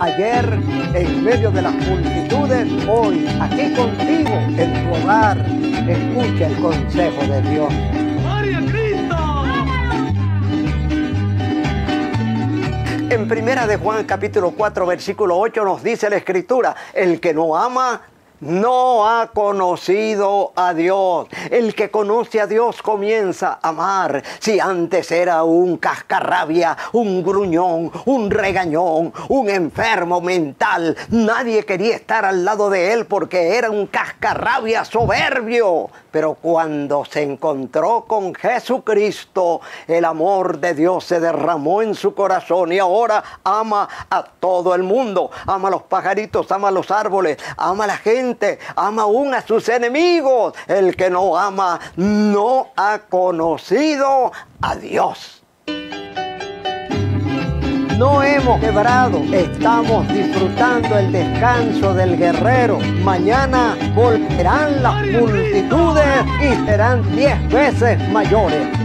ayer en medio de las multitudes, hoy aquí contigo en tu hogar. Escucha el consejo de Dios. En primera de Juan capítulo 4 versículo 8 nos dice la escritura, el que no ama no ha conocido a Dios. El que conoce a Dios comienza a amar. Si antes era un cascarrabia, un gruñón, un regañón, un enfermo mental, nadie quería estar al lado de él porque era un cascarrabia soberbio. Pero cuando se encontró con Jesucristo, el amor de Dios se derramó en su corazón y ahora ama a todo el mundo. Ama a los pajaritos, ama a los árboles, ama a la gente, ama aún a sus enemigos. El que no ama no ha conocido a Dios no hemos quebrado. Estamos disfrutando el descanso del guerrero. Mañana volverán las multitudes y serán diez veces mayores.